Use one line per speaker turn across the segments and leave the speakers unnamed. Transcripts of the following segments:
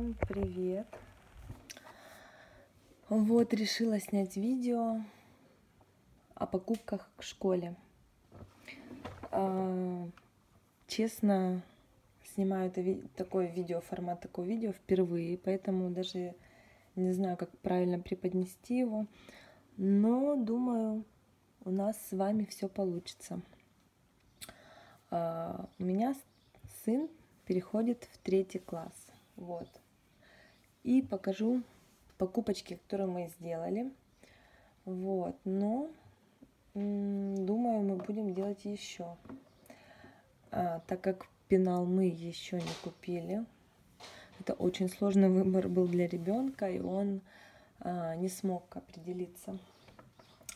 Всем привет! Вот решила снять видео о покупках к школе. А, честно, снимаю это такое видео, формат такого видео впервые, поэтому даже не знаю, как правильно преподнести его. Но думаю, у нас с вами все получится. А, у меня сын переходит в третий класс. Вот. И покажу покупочки, которые мы сделали. Вот. Но думаю, мы будем делать еще. А, так как пенал мы еще не купили. Это очень сложный выбор был для ребенка, и он а, не смог определиться.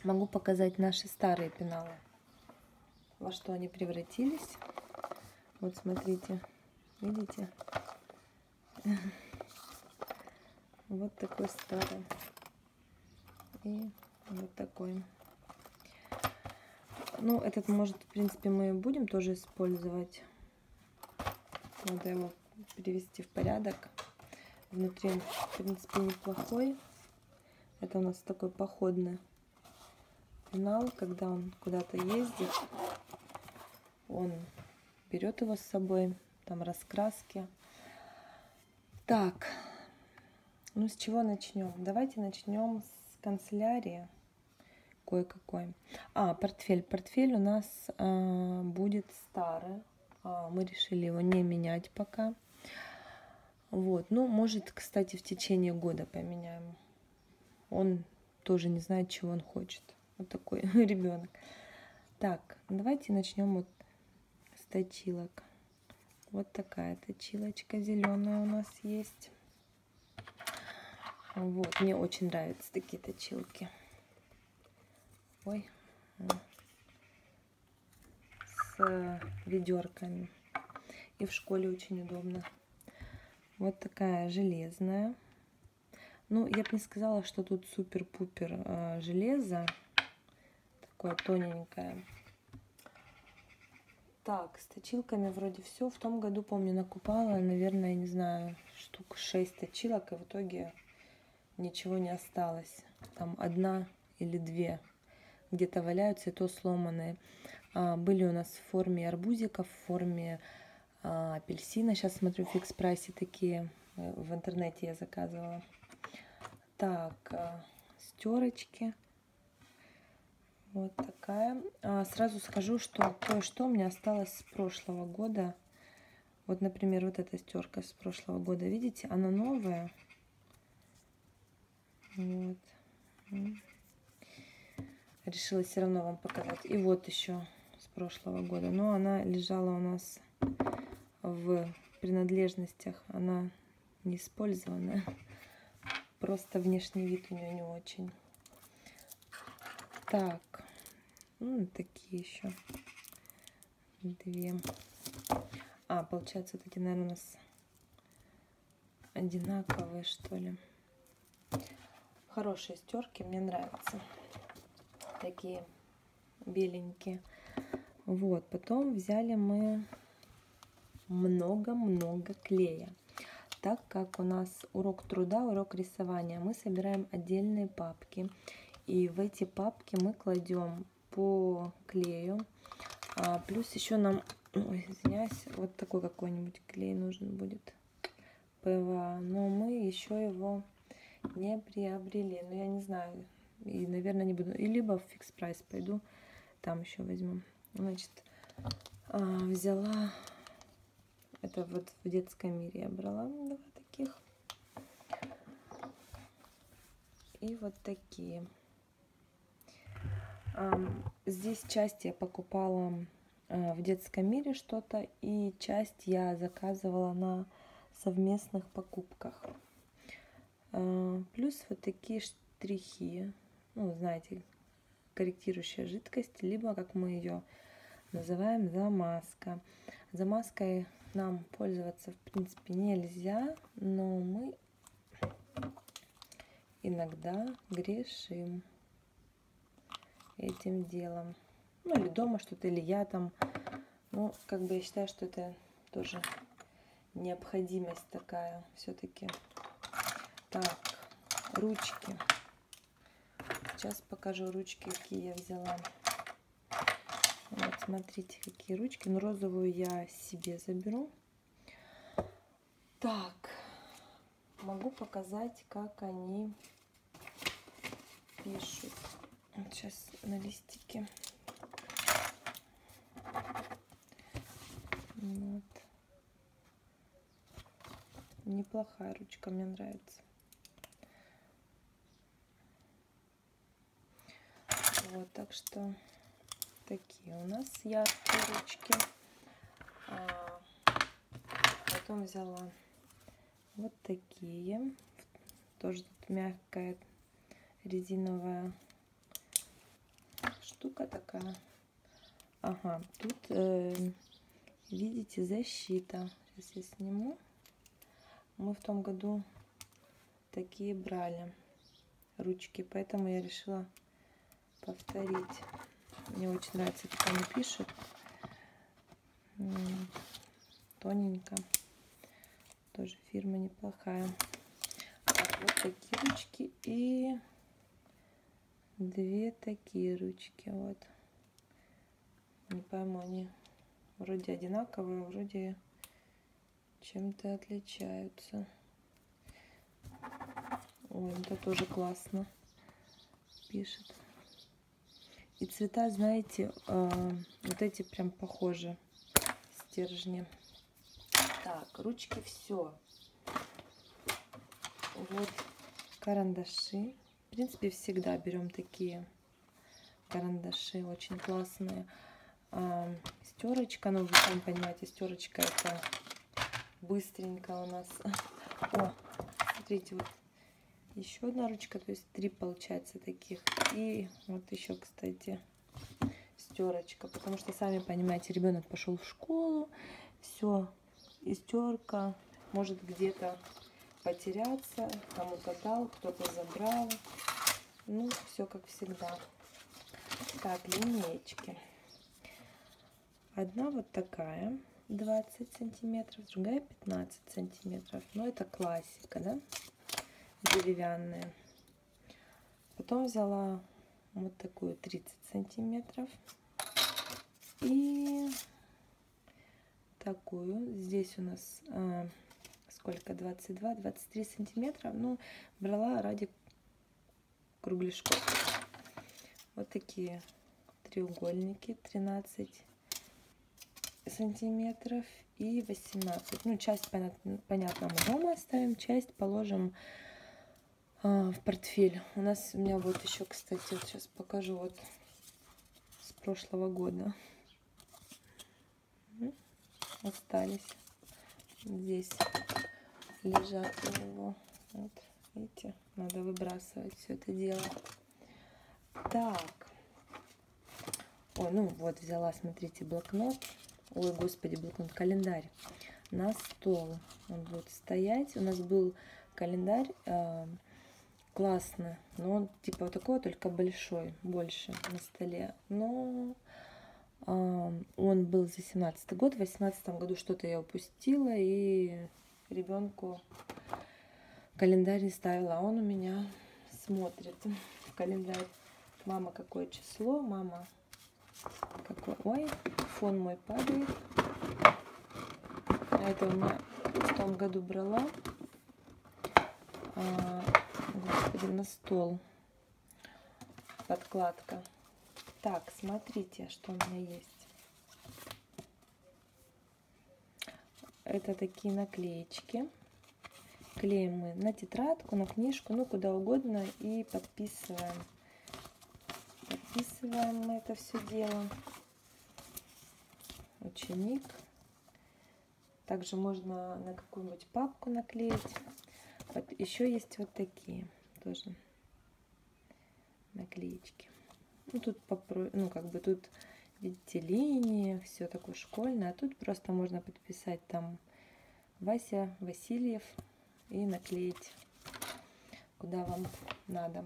Могу показать наши старые пеналы, во что они превратились. Вот смотрите. Видите? Вот такой старый. И вот такой. Ну, этот, может, в принципе, мы будем тоже использовать. Надо его привести в порядок. Внутри в принципе, неплохой. Это у нас такой походный пенал, когда он куда-то ездит. Он берет его с собой там раскраски. Так, ну с чего начнем? Давайте начнем с канцелярии кое-какой. А, портфель. Портфель у нас э, будет старый. Э, мы решили его не менять пока. Вот, ну, может, кстати, в течение года поменяем. Он тоже не знает, чего он хочет. Вот такой ребенок. Так, давайте начнем вот с точилок. Вот такая точилочка зеленая у нас есть. Вот, мне очень нравятся такие точилки. Ой, с ведерками. И в школе очень удобно. Вот такая железная. Ну, я бы не сказала, что тут супер-пупер э, железо. Такое тоненькое. Так, с точилками вроде все. В том году, помню, накупала, наверное, не знаю, штук 6 точилок, и в итоге ничего не осталось. Там одна или две где-то валяются, и то сломанные. А, были у нас в форме арбузика, в форме а, апельсина. Сейчас смотрю, фикс прайсе такие э, в интернете я заказывала. Так, а, стерочки. Вот такая. А, сразу скажу, что кое-что у меня осталось с прошлого года. Вот, например, вот эта стерка с прошлого года. Видите, она новая. Вот. Решила все равно вам показать. И вот еще с прошлого года. Но она лежала у нас в принадлежностях. Она не использованная. Просто внешний вид у нее не очень. Так, ну, такие еще две. А, получается, вот эти, наверное, у нас одинаковые, что ли. Хорошие стерки, мне нравятся. Такие беленькие. Вот, потом взяли мы много-много клея. Так как у нас урок труда, урок рисования, мы собираем отдельные папки. И в эти папки мы кладем по клею. А, плюс еще нам, ой, извиняюсь, вот такой какой-нибудь клей нужен будет. ПВА. Но мы еще его не приобрели. Но я не знаю. И, наверное, не буду. И либо в Fix Price пойду. Там еще возьму. Значит, а, взяла... Это вот в детском мире я брала два таких. И вот такие. Здесь часть я покупала а, в детском мире что-то, и часть я заказывала на совместных покупках. Плюс вот такие штрихи, ну, знаете, корректирующая жидкость, либо, как мы ее называем, замазка. Замазкой нам пользоваться, в принципе, нельзя, но мы иногда грешим этим делом. Ну, или дома что-то, или я там. Ну, как бы я считаю, что это тоже необходимость такая все-таки. Так, ручки. Сейчас покажу ручки, какие я взяла. Вот, смотрите, какие ручки. Ну, розовую я себе заберу. Так, могу показать, как они пишут. Вот сейчас на листике. Вот. Неплохая ручка, мне нравится. Вот, так что такие у нас яркие ручки. А, потом взяла вот такие. Тоже тут мягкая резиновая штука такая. Ага, тут, э, видите, защита. Сейчас я сниму. Мы в том году такие брали ручки, поэтому я решила повторить. Мне очень нравится, как они пишут. Тоненько. Тоже фирма неплохая. Так, вот такие ручки и две такие ручки. Вот. Не пойму, они вроде одинаковые, вроде чем-то отличаются. Ой, это тоже классно пишет. И цвета, знаете, э, вот эти прям похожи стержни. Так, ручки все. Вот карандаши. В принципе, всегда берем такие карандаши, очень классные. А, стерочка, ну вы сами понимаете, стерочка это быстренько у нас. О, смотрите, вот еще одна ручка, то есть три получается таких. И вот еще, кстати, стерочка, потому что, сами понимаете, ребенок пошел в школу, все, и стерка может где-то потеряться, кому-то кто-то забрал. Ну, все как всегда. Так, линеечки. Одна вот такая, 20 сантиметров, другая 15 сантиметров. Ну, это классика, да? Деревянная. Потом взяла вот такую 30 сантиметров. И такую. Здесь у нас а, сколько? 22, 23 сантиметра. Ну, брала ради кругляшков. Вот такие треугольники. 13 сантиметров и 18. Ну, часть, понятно мы дома оставим, часть положим а, в портфель. У нас, у меня вот еще, кстати, вот сейчас покажу вот с прошлого года остались. Здесь лежат у него. Вот, видите, надо выбрасывать все это дело. Так. Ой, ну вот взяла, смотрите, блокнот. Ой, господи, блокнот, календарь. На стол он будет стоять. У нас был календарь э, классно, но он типа такой, только большой, больше на столе. Но он был за 17 год. В 18 году что-то я упустила и ребенку календарь не ставила. А он у меня смотрит в календарь. Мама, какое число? Мама, какой... Ой, фон мой падает. А это у меня в том году брала. А, господи, на стол. Подкладка. Так, смотрите, что у меня есть. Это такие наклеечки. Клеим мы на тетрадку, на книжку, ну куда угодно и подписываем. Подписываем мы это все дело. Ученик. Также можно на какую-нибудь папку наклеить. Вот еще есть вот такие тоже наклеечки. Ну, тут, попро... ну, как бы тут, видите, линии, все такое школьное. А тут просто можно подписать там Вася Васильев и наклеить, куда вам надо.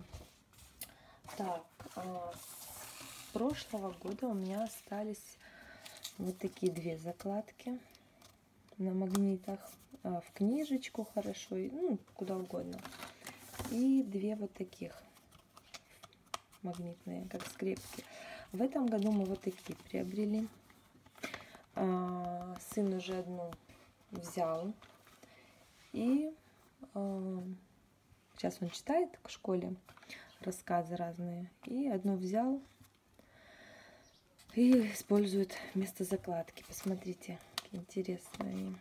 Так, а с прошлого года у меня остались вот такие две закладки. на магнитах, в книжечку хорошо, ну, куда угодно. И две вот таких магнитные, как скрепки. В этом году мы вот такие приобрели. А, сын уже одну взял. И а, сейчас он читает в школе рассказы разные. И одну взял и использует вместо закладки. Посмотрите, интересные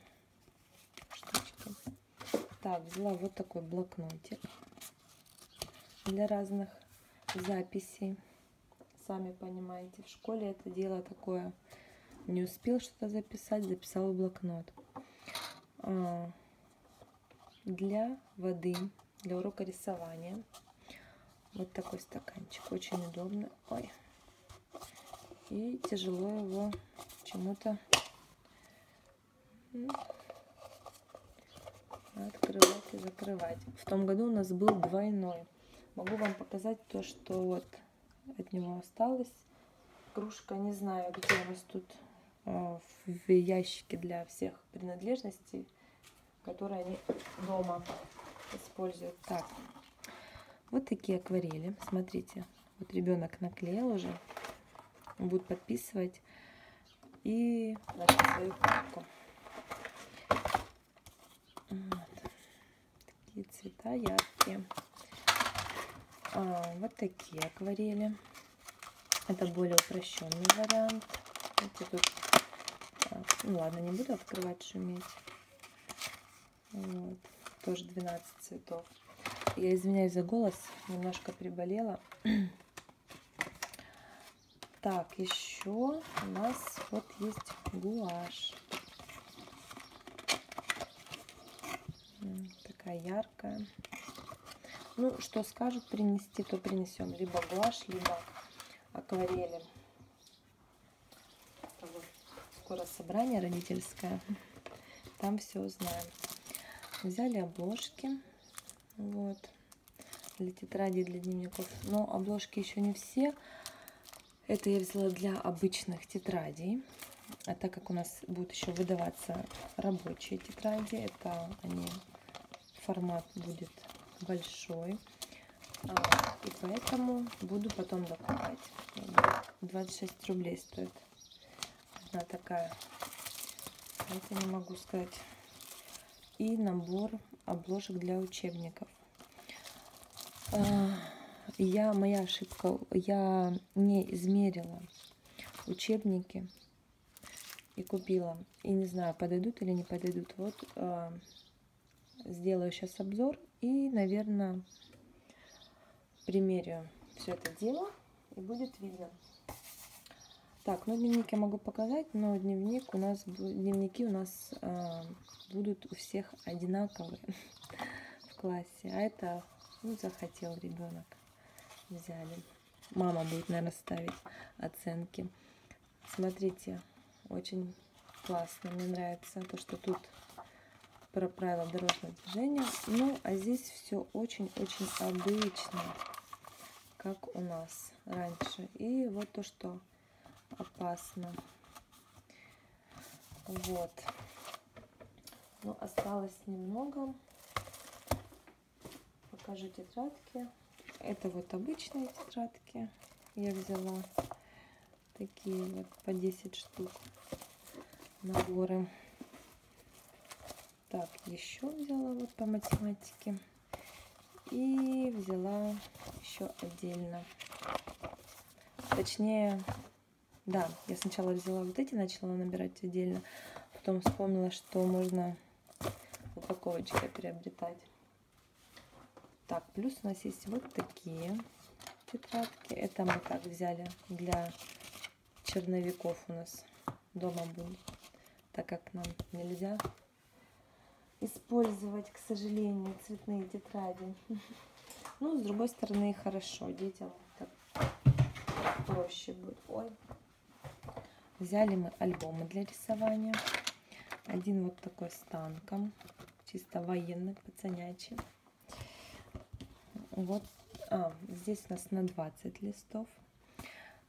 штучки. Так, взяла вот такой блокнотик для разных записей. Сами понимаете, в школе это дело такое. Не успел что-то записать, записал в блокнот. А, для воды, для урока рисования. Вот такой стаканчик, очень удобно. Ой. И тяжело его чему-то открывать и закрывать. В том году у нас был двойной. Могу вам показать то, что вот от него осталось. Кружка, не знаю, где у вас тут а, в ящике для всех принадлежностей, которые они дома используют. Так, вот такие акварели. Смотрите, вот ребенок наклеил уже. Будет подписывать и значит, свою папку. Такие цвета яркие. А, вот такие акварели. Это более упрощенный вариант. Видите, тут... А, ну ладно, не буду открывать, шуметь. Вот. Тоже 12 цветов. Я извиняюсь за голос, немножко приболела. Так, еще у нас вот есть гуашь. Такая яркая. Ну, что скажут принести, то принесем. Либо гуашь, либо акварели. Скоро собрание родительское. Там все узнаем. Взяли обложки. Вот. Для тетради, для дневников. Но обложки еще не все. Это я взяла для обычных тетрадей. А так как у нас будут еще выдаваться рабочие тетради, это они формат будет большой. А, и поэтому буду потом докупать. 26 рублей стоит. Одна такая. Это не могу сказать. И набор обложек для учебников. А, я, моя ошибка, я не измерила учебники и купила. И не знаю, подойдут или не подойдут. Вот э, сделаю сейчас обзор и, наверное, примерю все это дело и будет видно. Так, ну дневник я могу показать, но дневник у нас, дневники у нас э, будут у всех одинаковые в классе. А это, ну, захотел ребенок. Взяли. Мама будет, наверное, ставить оценки. Смотрите, очень классно. Мне нравится то, что тут про правила дорожного движения. Ну, а здесь все очень-очень обычно, как у нас раньше. И вот то, что опасно. Вот. Ну, осталось немного. Покажу тетрадки. Это вот обычные тетрадки. Я взяла такие вот по 10 штук наборы. Так, еще взяла вот по математике. И взяла еще отдельно. Точнее, да, я сначала взяла вот эти, начала набирать отдельно. Потом вспомнила, что можно упаковочкой приобретать. Так, плюс у нас есть вот такие тетрадки. Это мы так взяли для черновиков у нас дома будет. Так как нам нельзя использовать, к сожалению, цветные тетради. Ну, с другой стороны, хорошо. Детям так проще будет. Ой. Взяли мы альбомы для рисования. Один вот такой с танком. Чисто военный, пацанячий. Вот. А, здесь у нас на 20 листов.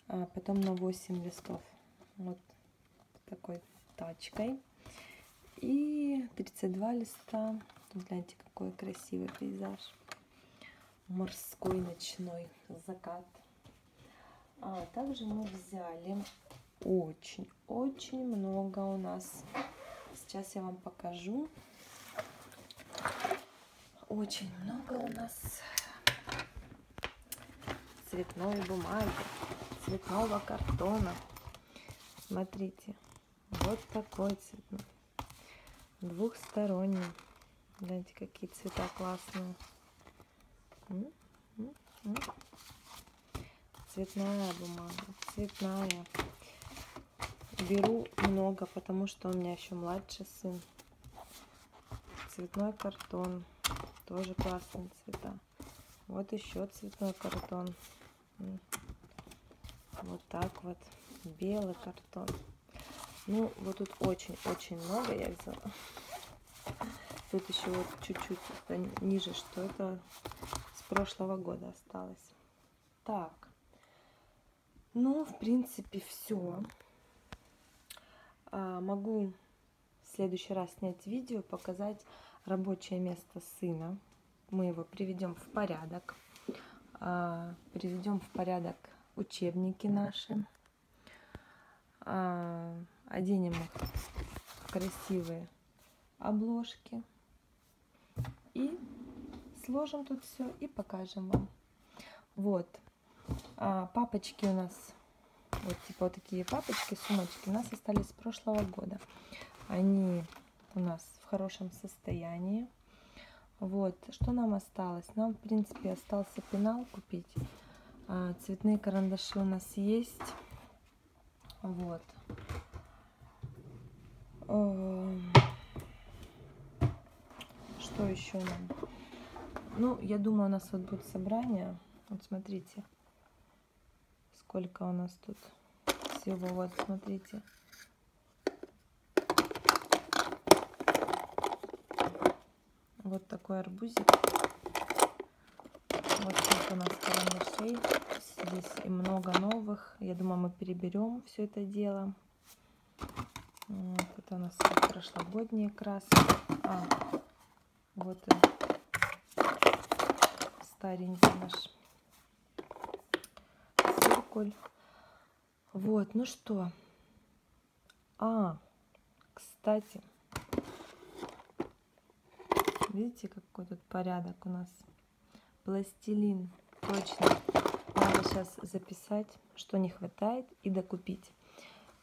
А потом на 8 листов. Вот такой тачкой. И 32 листа. Гляньте, какой красивый пейзаж. Морской ночной закат. А также мы взяли очень-очень много у нас. Сейчас я вам покажу. Очень много у нас цветной бумаги, цветного картона. Смотрите, вот такой цветной, двухсторонний. Знаете, какие цвета классные. Цветная бумага, цветная. Беру много, потому что у меня еще младший сын. Цветной картон, тоже классные цвета. Вот еще цветной картон. Вот так вот. Белый картон. Ну, вот тут очень-очень много я взяла. Тут еще вот чуть-чуть ниже, что это с прошлого года осталось. Так. Ну, в принципе, все. А, могу в следующий раз снять видео, показать рабочее место сына. Мы его приведем в порядок. А, приведем в порядок учебники наши. А, оденем их красивые обложки. И сложим тут все и покажем вам. Вот. А, папочки у нас, вот типа вот такие папочки, сумочки у нас остались с прошлого года. Они у нас в хорошем состоянии. Вот, что нам осталось? Нам, в принципе, остался пенал купить. А, цветные карандаши у нас есть. Вот. Эм, что еще нам? Ну, я думаю, у нас вот будет собрание. Вот смотрите, сколько у нас тут всего. Вот, смотрите. Вот такой арбузик. Вот сколько у нас карандашей. Здесь и много новых. Я думаю, мы переберем все это дело. Это у нас прошлогодние краски. А, вот старенький наш циркуль. Вот, ну что. А, кстати, Видите, какой тут порядок у нас. Пластилин. Точно. Надо сейчас записать, что не хватает, и докупить.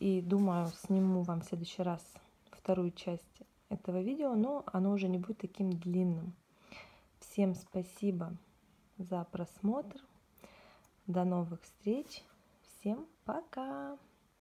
И думаю, сниму вам в следующий раз вторую часть этого видео, но оно уже не будет таким длинным. Всем спасибо за просмотр. До новых встреч. Всем пока!